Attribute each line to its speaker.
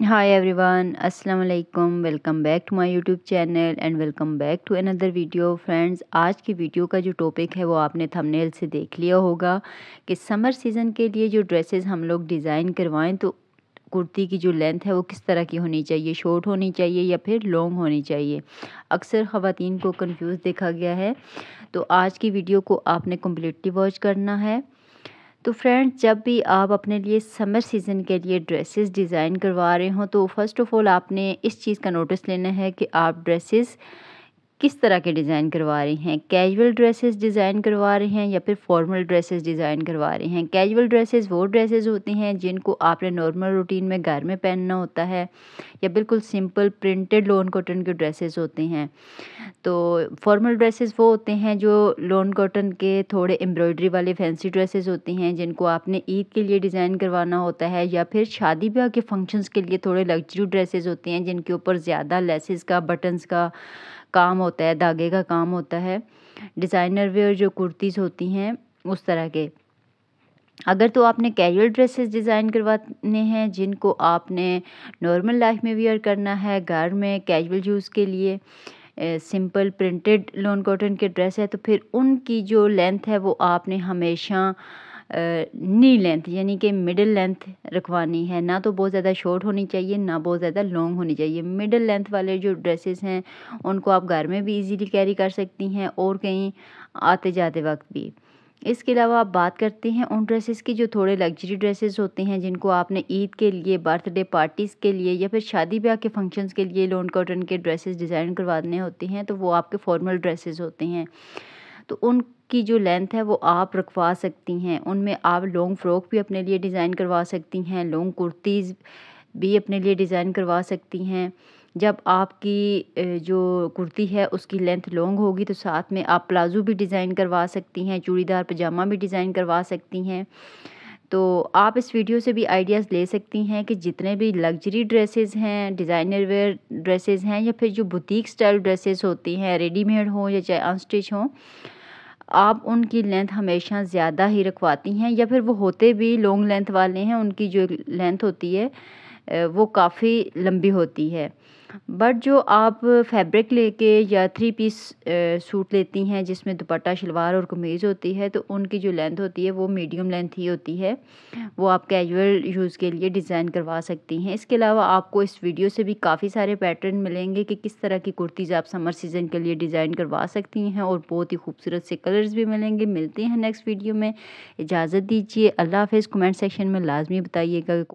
Speaker 1: High every one السلام علیکم welcome back to my YouTube channel and welcome back to another video friends آج کی video کا جو ٹاپک ہے وہ آپ نے تھمنیل سے دیکھ لیا ہوگا کہ سمر سیزن کے لیے جو ڈریسز ہم لوگ ڈیزائن کروائیں تو کرتی کی جو لینتھ ہے وہ کس طرح کی ہونی چاہیے شارٹ ہونی چاہیے یا پھر لانگ ہونی چاہیے اکثر خواتین کو کنفیوز دیکھا گیا ہے تو آج کی ویڈیو کو آپ نے کمپلیٹلی واچ کرنا ہے تو فرینڈ، جب بھی آپ اپنے لیے سمر سیزن کے لیے ڈریسز ڈیزائن کروا رہے ہوں، تو فرسٹ آف آل آپ نے اس چیز کا نوٹس لینا ہے کہ آپ ڈریسز کس طرح کے ڈیزائن کروا رہے ہیں؟ کیجول ڈریسز ڈیزائن کروا رہے ہیں یا پھر فارمل ڈریسز ڈیزائن کروا رہے ہیں؟ کیجول ڈریسز وہ ڈریسز ہوتی ہیں جن کو آپ نے نارمل روٹین میں گھر میں پہننا ہوتا ہے یا بالکل سمپل پرنٹڈ لون کاٹن کے ڈریسز ہوتے ہیں۔ تو فارمل ڈریسز وہ ہوتے ہیں جو لون کاٹن کے تھوڑے امبرائڈری والے فینسی ڈریسز ہوتی ہیں جن کو آپ نے عید کے لیے ڈیزائن کروانا ہوتا ہے یا پھر شادی بیاہ کے فنکشنز کے لیے تھوڑے لگژری ڈریسز ہوتے ہیں جن کے اوپر زیادہ لیسز کا بٹنز کا کام ہوتا ہے، دھاگے کا کام ہوتا ہے۔ ڈیزائنر ویئر جو کرتیز ہوتی ہیں، اس طرح کے۔ اگر تو آپ نے کیجول ڈریسز ڈیزائن کروانے ہیں، جن کو آپ نے نارمل لائف میں ویئر کرنا ہے، گھر میں کیجول یوز کے لیے سمپل پرنٹڈ لون کاٹن کے ڈریس ہے، تو پھر ان کی جو لینتھ ہے، وہ آپ نے ہمیشہ نی لینتھ یعنی کہ مڈل لینتھ رکھوانی ہے۔ نہ تو بہت زیادہ شارٹ ہونی چاہیے، نہ بہت زیادہ لانگ ہونی چاہیے۔ مڈل لینتھ والے جو ڈریسز ہیں، ان کو آپ گھر میں بھی ایزیلی کیری کر سکتی ہیں اور کہیں آتے جاتے وقت بھی۔ اس کے علاوہ آپ بات کرتے ہیں ان ڈریسز کی جو تھوڑے لگژری ڈریسز ہوتے ہیں، جن کو آپ نے عید کے لیے برتھ ڈے پارٹیز کے لیے یا پھر شادی بیاہ کے فنکشنز کے لیے لون کاٹن کے ڈریسز ڈیزائن کروانے ہوتے ہیں، تو وہ آپ کے فارمل ڈریسز ہوتے ہیں۔ تو ان کی جو لینتھ ہے وہ آپ رکھوا سکتی ہیں۔ ان میں آپ لانگ فروک بھی اپنے لیے ڈیزائن کروا سکتی ہیں لانگ کرتیز بھی اپنے لیے ڈیزائن کروا سکتی ہیں۔ جب آپ کی جو کرتی ہے، اس کی لینتھ لانگ ہوگی تو ساتھ میں آپ پلازو بھی ڈیزائن کروا سکتی ہیں چوڑی دار پجامہ بھی ڈیزائن کروا سکتی ہیں۔ تو آپ اس ویڈیو سے بھی آئیڈیاز لے سکتی ہیں کہ جتنے بھی لگژری ڈریسز ہیں ڈیزائنر ویئر ڈریسز ہیں یا پھر جو بوتیک سٹائل ڈریسز ہوتی ہیں ریڈی میڈ ہوں یا چاہے انسٹچ ہوں آپ ان کی لینتھ ہمیشہ زیادہ ہی رکھواتی ہیں یا پھر وہ ہوتے بھی لانگ لینتھ والے ہیں، ان کی جو لینتھ ہوتی ہے، وہ کافی لمبی ہوتی ہے۔ بٹ جو آپ فیبرک لے کے یا تھری پیس سوٹ لیتی ہیں جس میں دوپٹہ، شلوار اور قمیض ہوتی ہے، تو ان کی جو لینتھ ہوتی ہے وہ میڈیم لینتھ ہی ہوتی ہے۔ وہ آپ کیجول یوز کے لیے ڈیزائن کروا سکتی ہیں۔ اس کے علاوہ آپ کو اس ویڈیو سے بھی کافی سارے پیٹرن ملیں گے کہ کس طرح کی کرتیز آپ سمر سیزن کے لیے ڈیزائن کروا سکتی ہیں اور بہت ہی خوبصورت سے کلرز بھی ملیں گے۔ ملتے ہیں نیکسٹ ویڈیو میں۔ اجازت دیجیے اللہ حافظ۔ کمنٹ سیکشن میں لازمی بتائیے گا۔